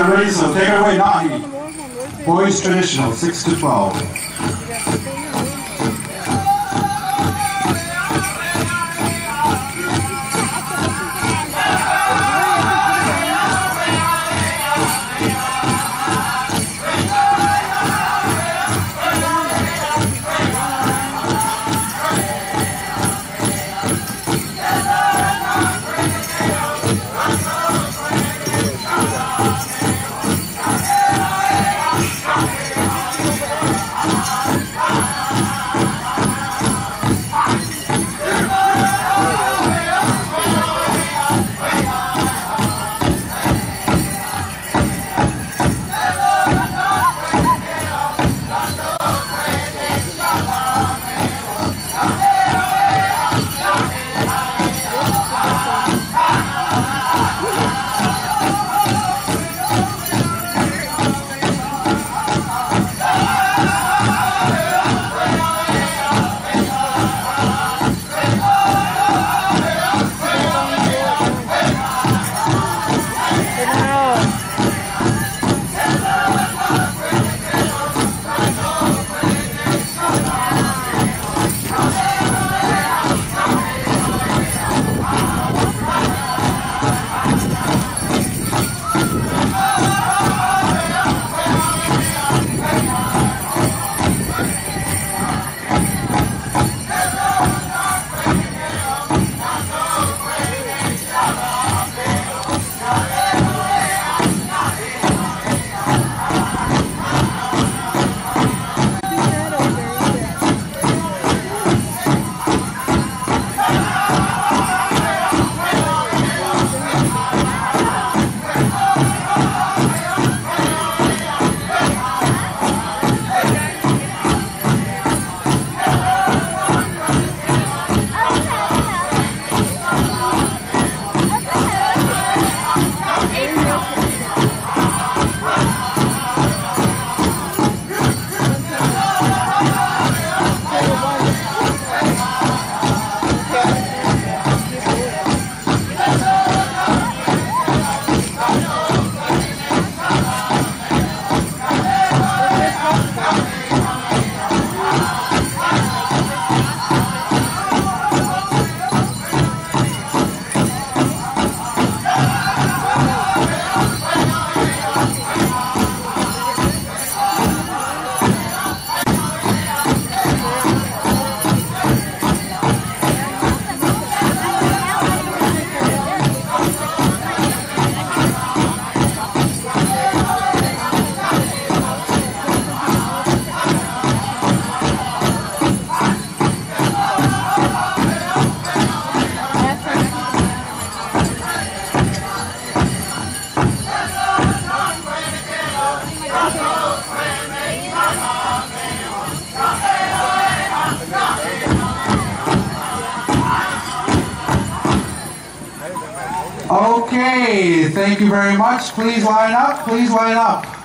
So take it away, Nahi. Boys traditional, 6 to 12. Okay, thank you very much. Please line up, please line up.